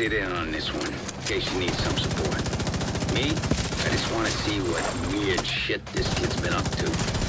sit in on this one, in case you need some support. Me? I just want to see what weird shit this kid's been up to.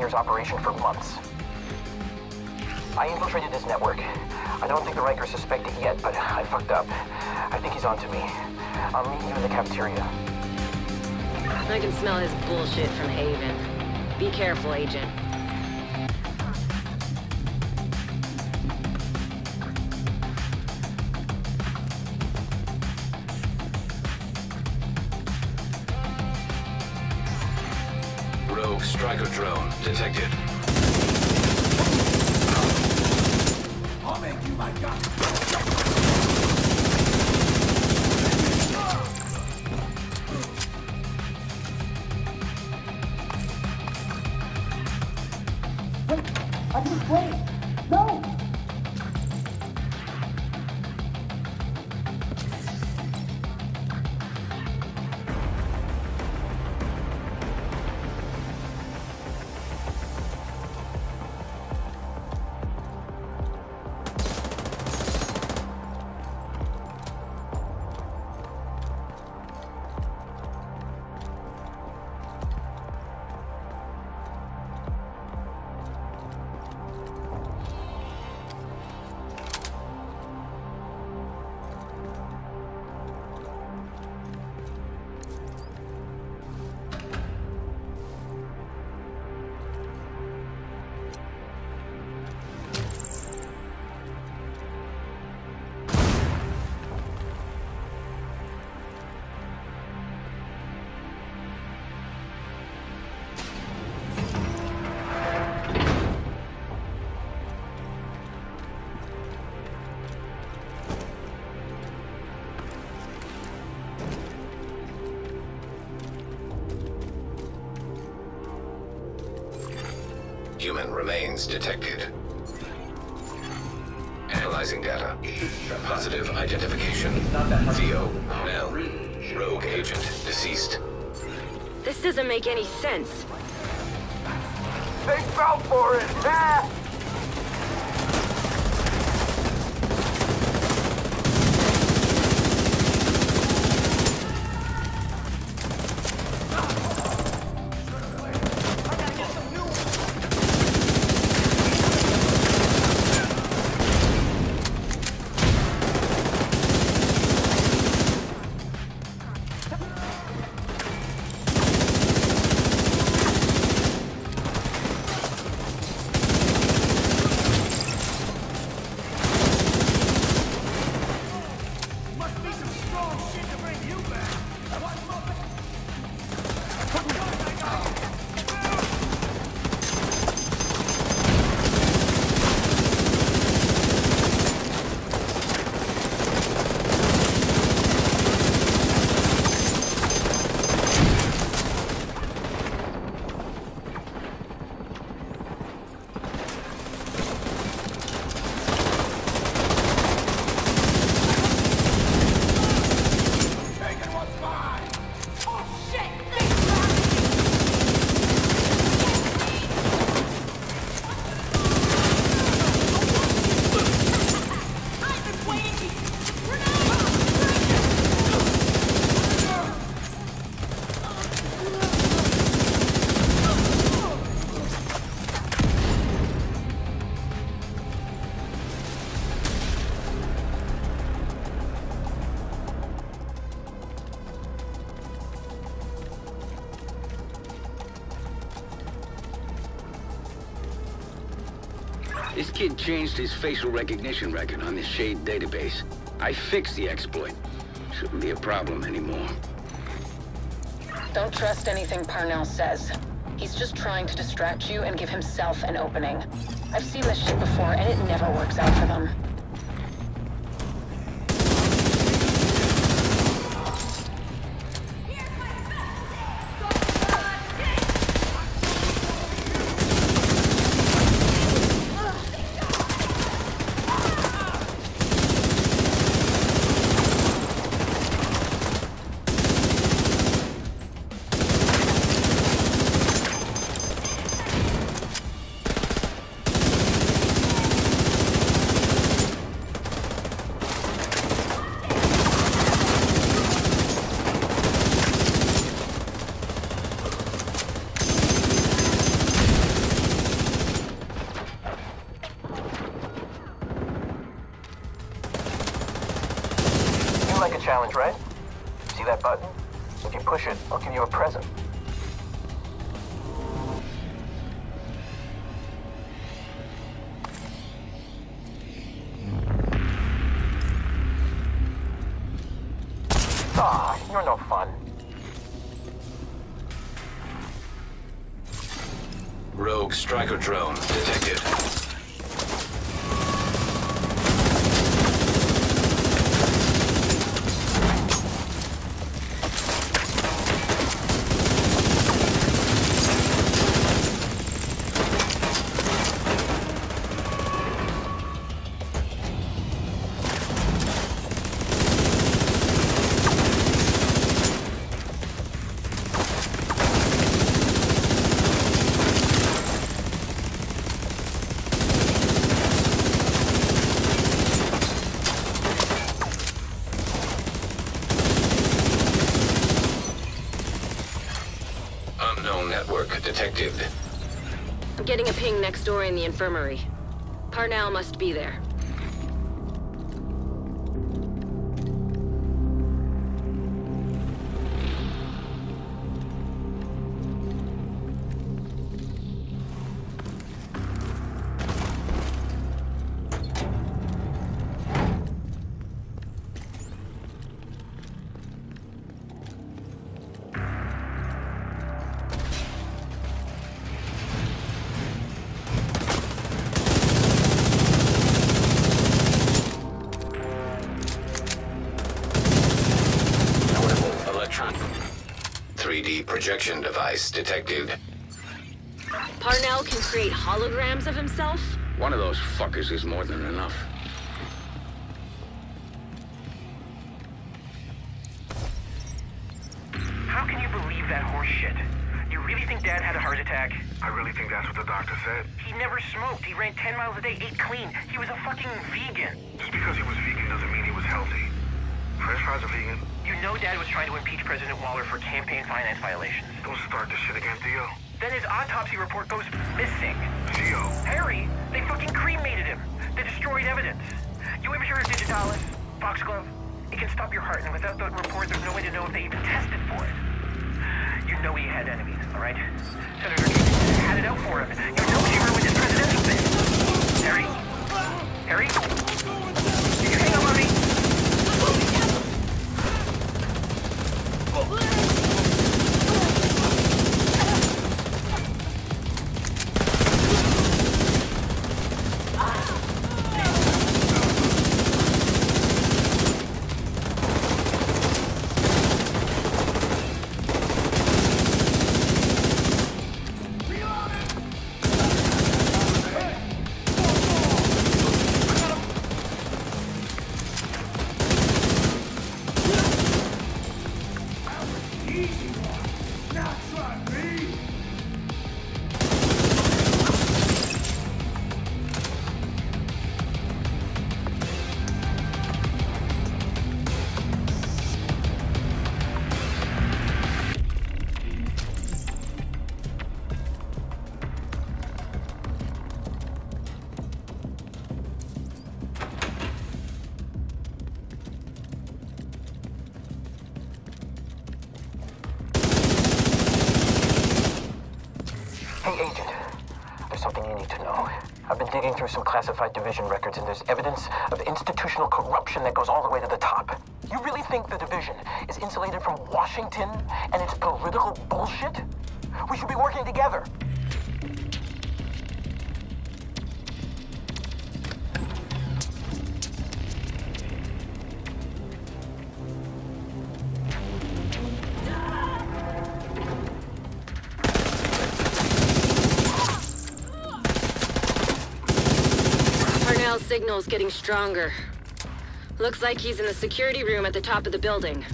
Been operation for months. I infiltrated his network. I don't think the Rikers suspect it yet, but I fucked up. I think he's onto me. I'll meet you in the cafeteria. I can smell his bullshit from Haven. Be careful, Agent. Detected. Remains detected. Analyzing data. Positive identification. Theo, Nell, rogue agent, deceased. This doesn't make any sense. They fell for it! Ah! This kid changed his facial recognition record on the Shade database. I fixed the exploit. Shouldn't be a problem anymore. Don't trust anything Parnell says. He's just trying to distract you and give himself an opening. I've seen this shit before, and it never works out for them. Like a challenge, right? See that button? If you push it, I'll give you a present. The infirmary. Parnell must be there. Detected. Parnell can create holograms of himself? One of those fuckers is more than enough. Evidence. You of Digitalis? Foxglove? It can stop your heart, and without that report, there's no way to know if they even tested for it. You know he had enemies, all right? Senator had it out for him. You know through some classified division records, and there's evidence of institutional corruption that goes all the way to the top. You really think the division is insulated from Washington and its political bullshit? We should be working together. Signal's getting stronger. Looks like he's in the security room at the top of the building.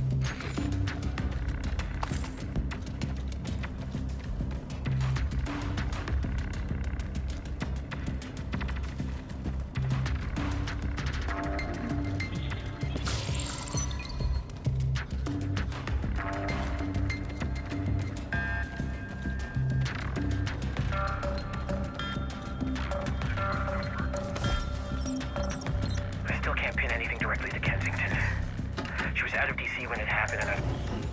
Directly to Kensington. She was out of DC when it happened, and I...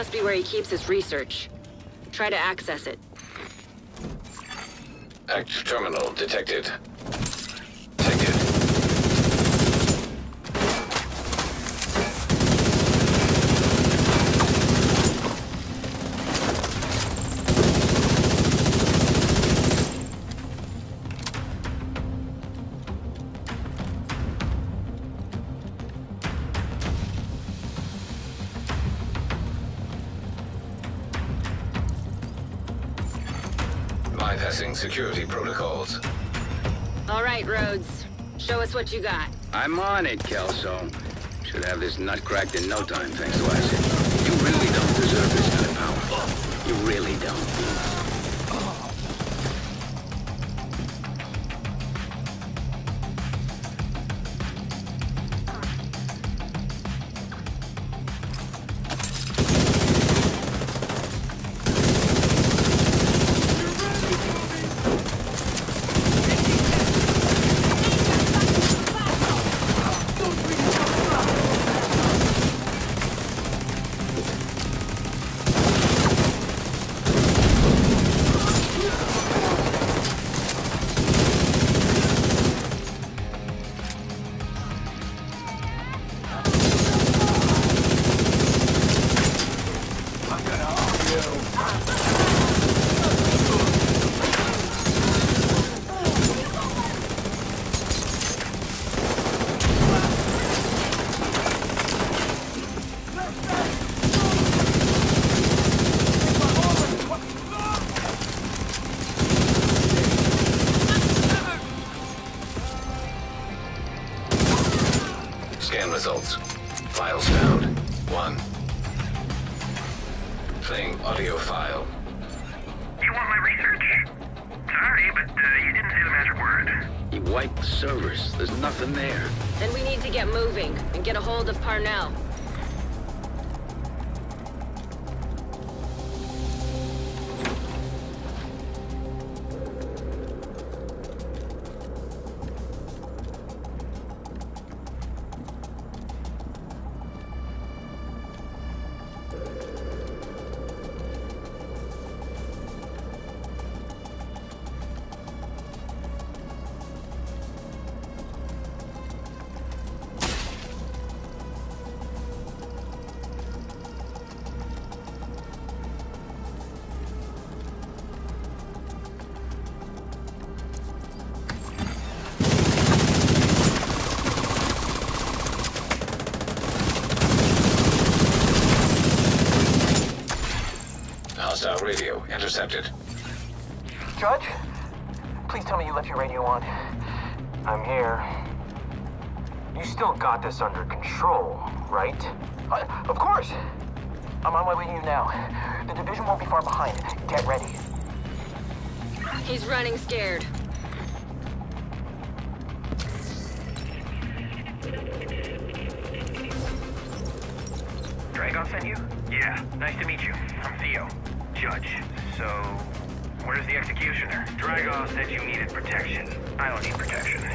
must be where he keeps his research. Try to access it. Act terminal detected. Detected. Show us what you got. I'm on it, Kelso. Should have this nut cracked in no time, thanks to ISAC. You really don't deserve this kind of power. You really don't. Scan results. Files found. One. Playing audio file. You want my research? Sorry, but uh, you didn't say the magic word. He wiped the servers. There's nothing there. Then we need to get moving and get a hold of Parnell. I'm here. You still got this under control, right? Uh, of course! I'm on my way to you now. The division won't be far behind. Get ready. He's running scared. Dragov sent you? Yeah, nice to meet you. I'm Theo, Judge. So, where's the executioner? Dragov said you needed protection. I don't need protection.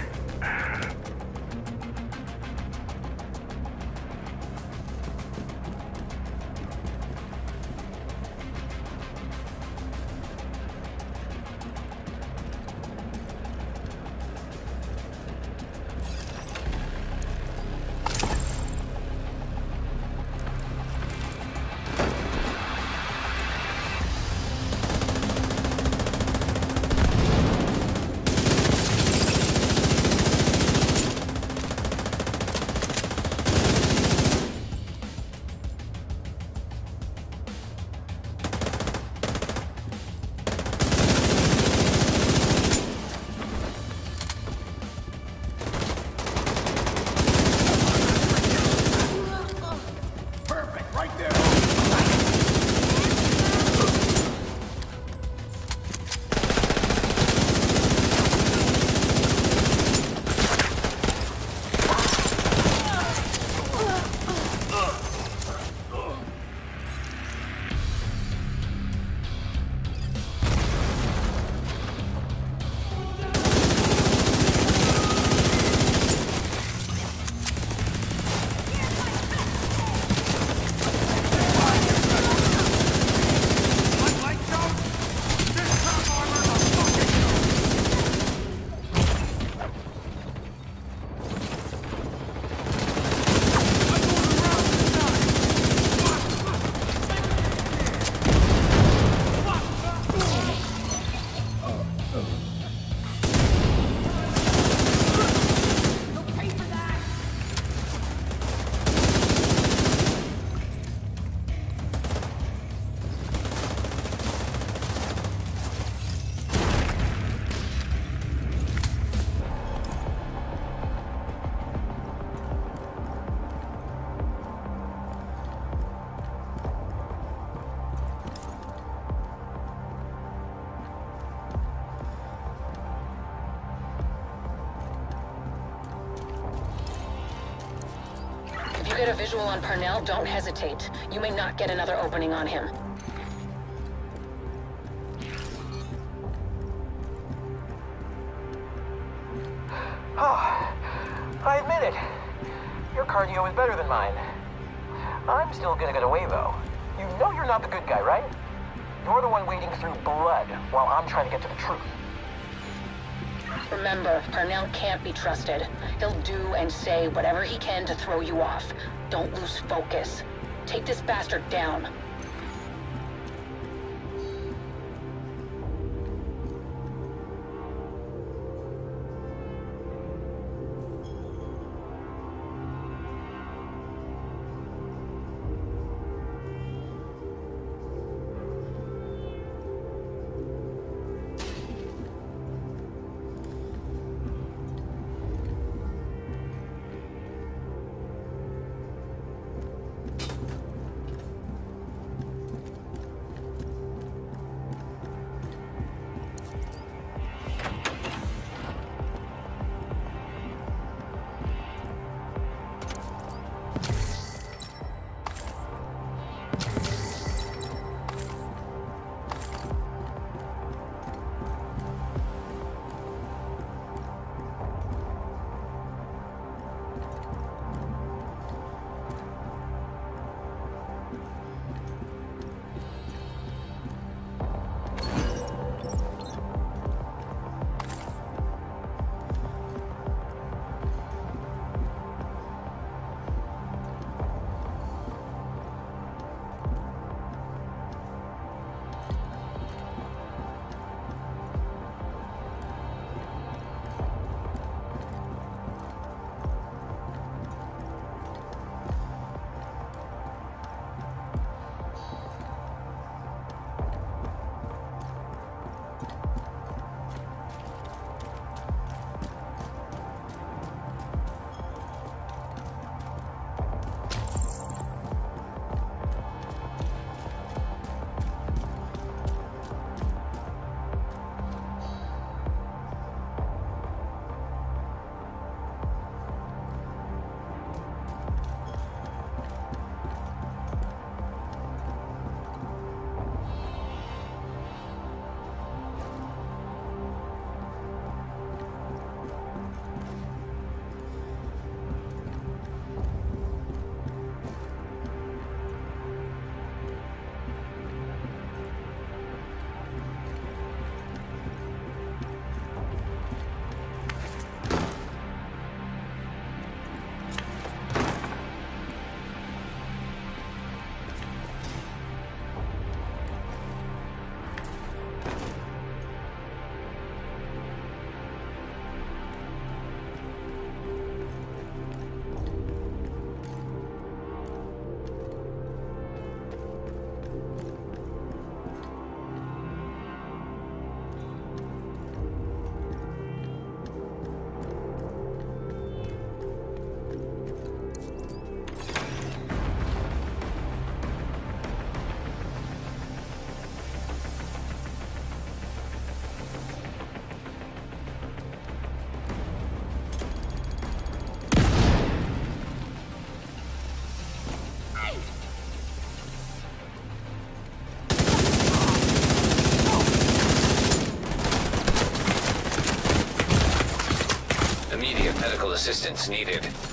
A visual on Parnell, don't hesitate. You may not get another opening on him. Oh, I admit it. Your cardio is better than mine. I'm still gonna get away, though. You know you're not the good guy, right? You're the one wading through blood while I'm trying to get to the truth. Remember, Parnell can't be trusted. He'll do and say whatever he can to throw you off. Don't lose focus. Take this bastard down. Assistance needed.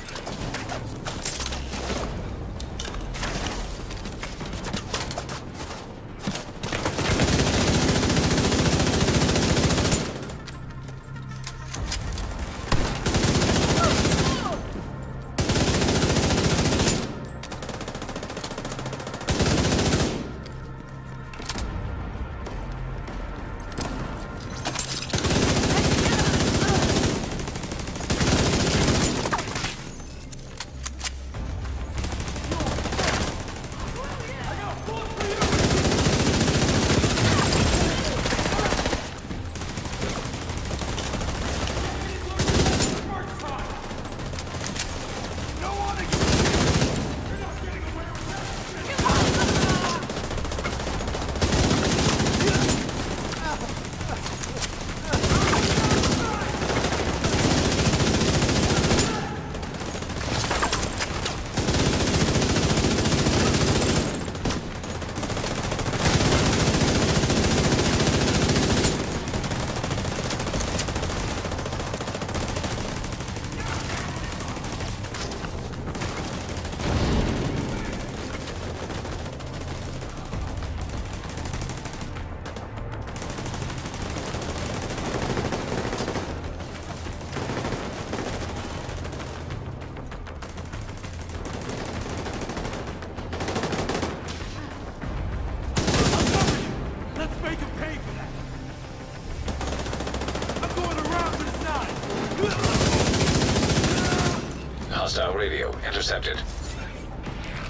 Intercepted.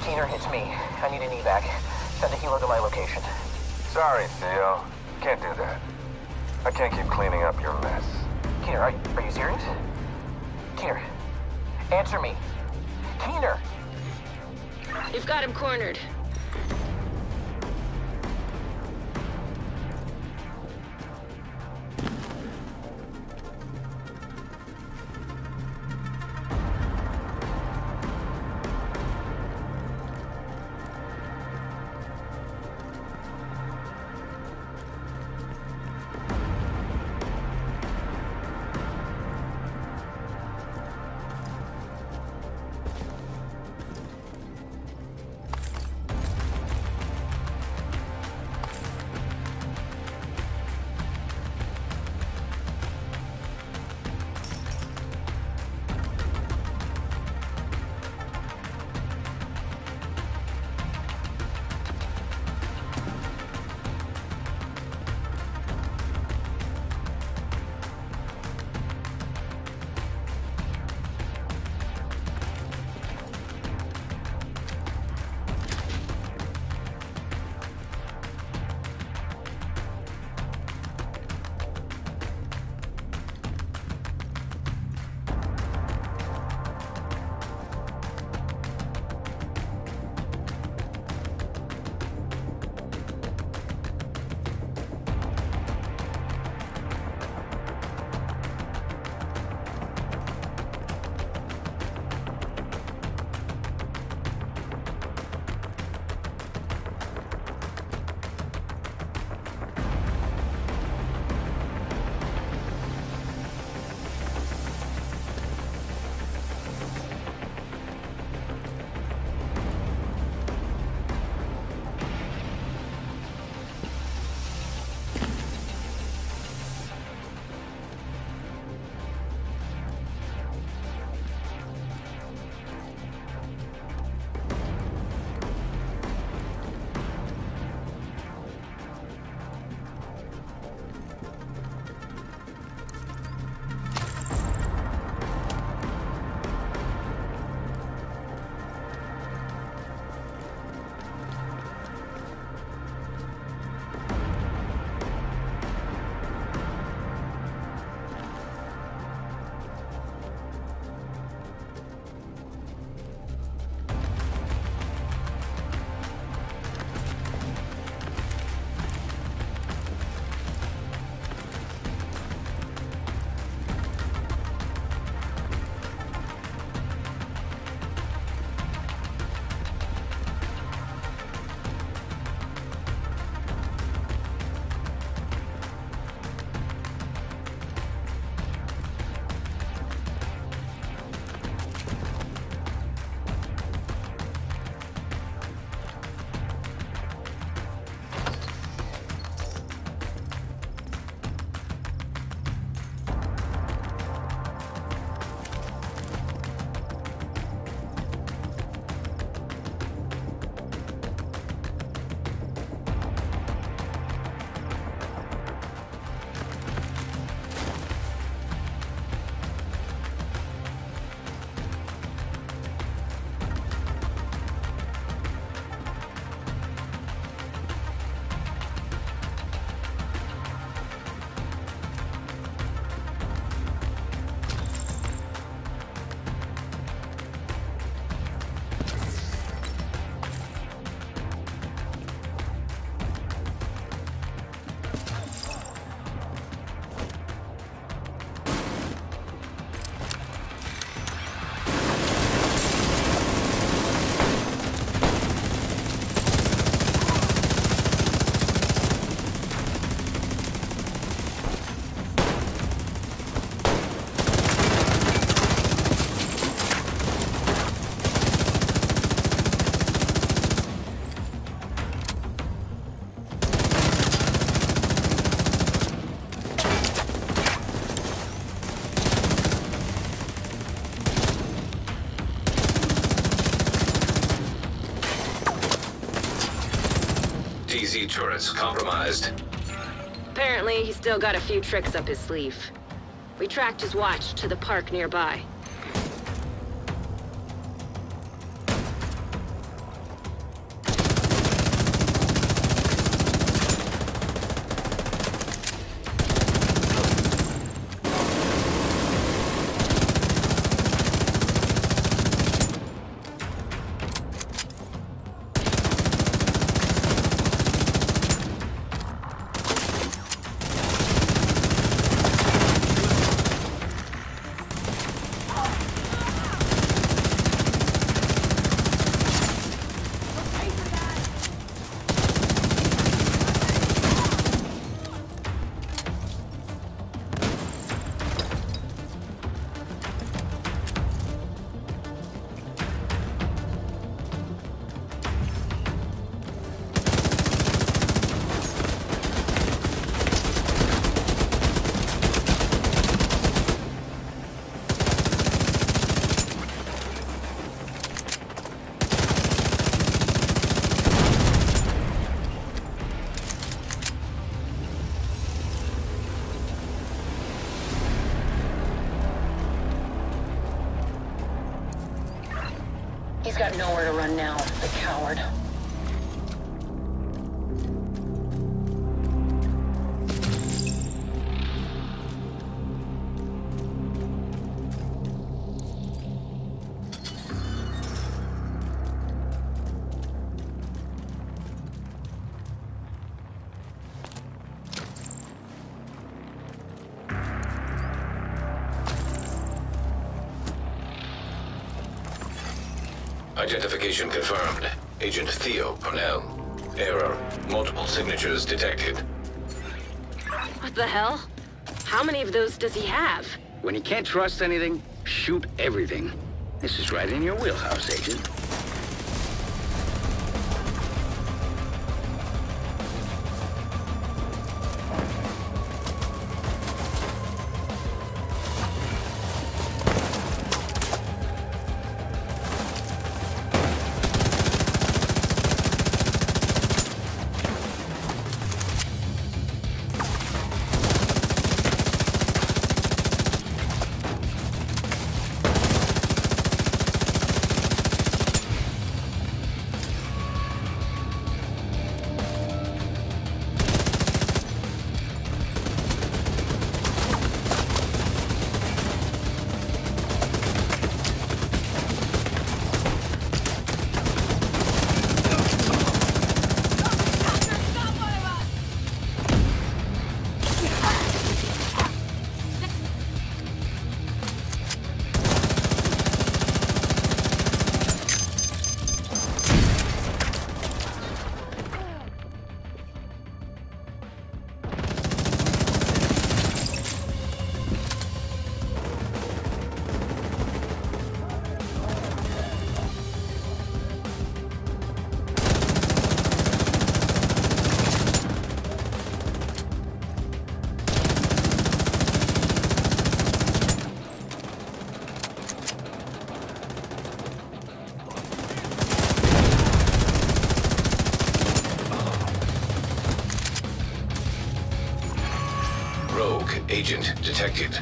Keener, it's me. I need an evac. Send a helo to my location. Sorry, Theo. Can't do that. I can't keep cleaning up your mess. Keener, are, are you serious? Keener, answer me. Keener! You've got him cornered. Compromised. Apparently, he's still got a few tricks up his sleeve. We tracked his watch to the park nearby. Identification confirmed. Agent Theo Parnell. Error. Multiple signatures detected. What the hell? How many of those does he have? When you can't trust anything, shoot everything. This is right in your wheelhouse, Agent. Agent detected.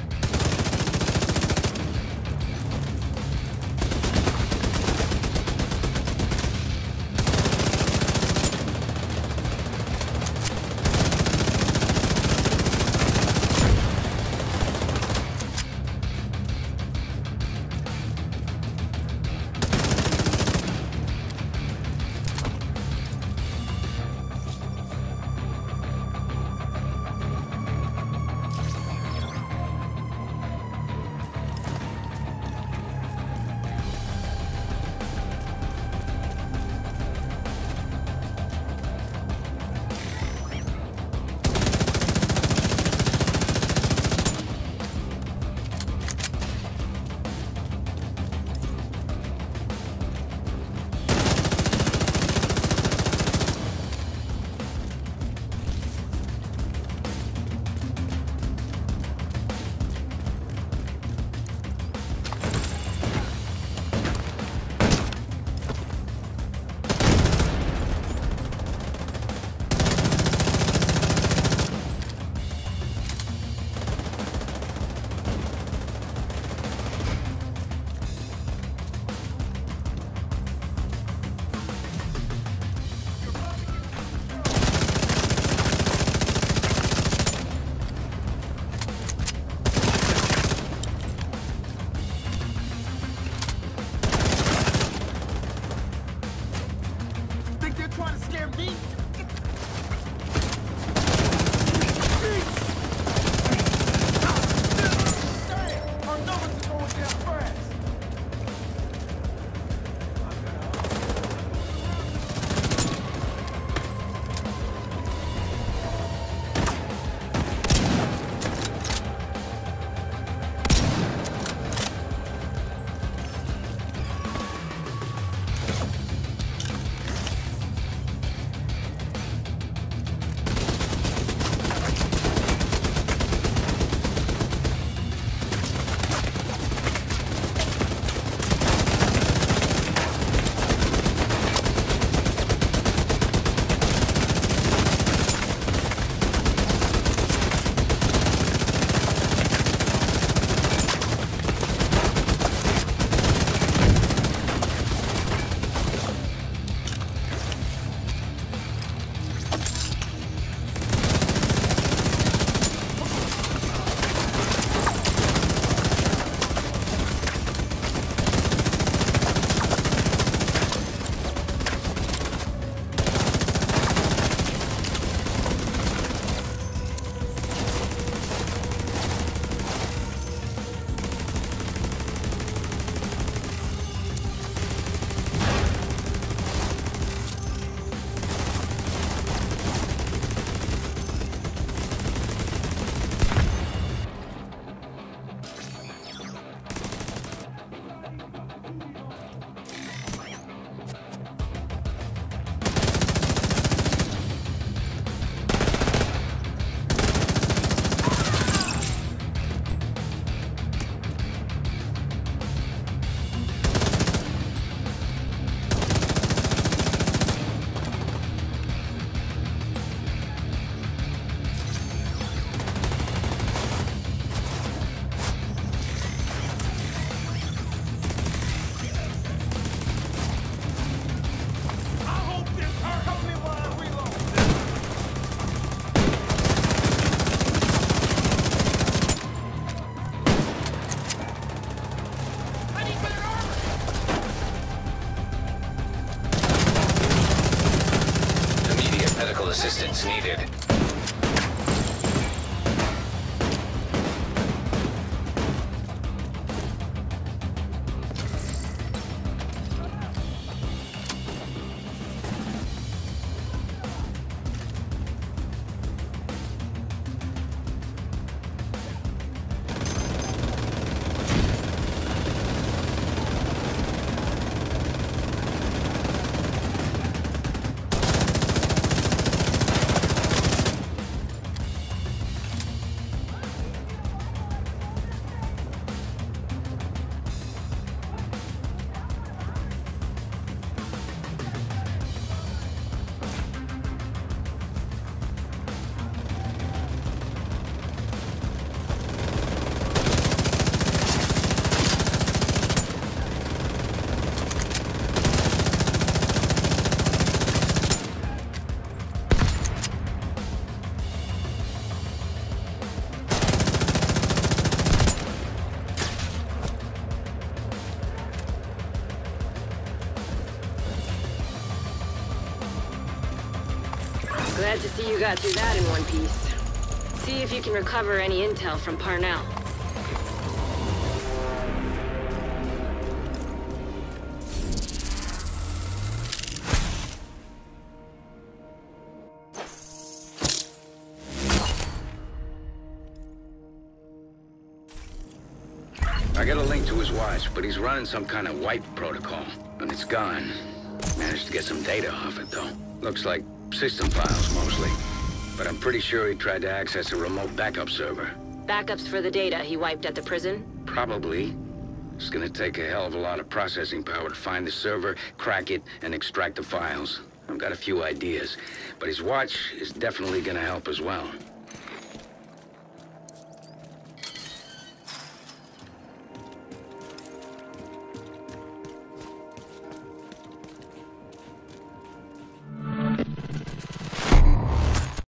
Got through that in one piece. See if you can recover any intel from Parnell. I got a link to his watch, but he's running some kind of wipe protocol, and it's gone. Managed to get some data off it, though. Looks like system files, mostly. But I'm pretty sure he tried to access a remote backup server. Backups for the data he wiped at the prison? Probably. It's gonna take a hell of a lot of processing power to find the server, crack it, and extract the files. I've got a few ideas, but his watch is definitely gonna help as well.